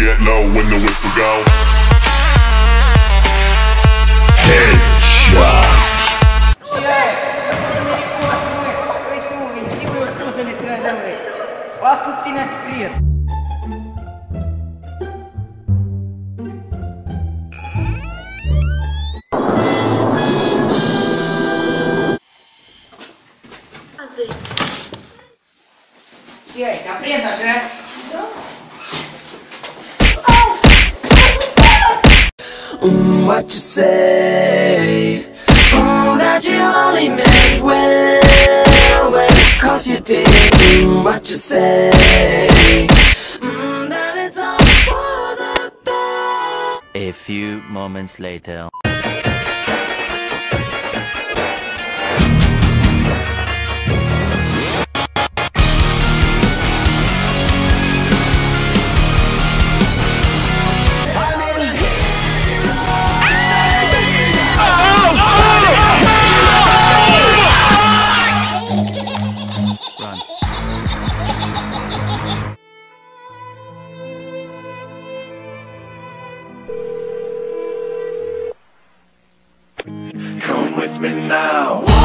get low when the whistle go. Headshot. Ascultine scrie. Ce ai? Te-a prins așa? Mm, what you say? Oh, that you only meant well, well, cause you did. Mm, what you say? Mm, that it's all for the best. A few moments later. With me now.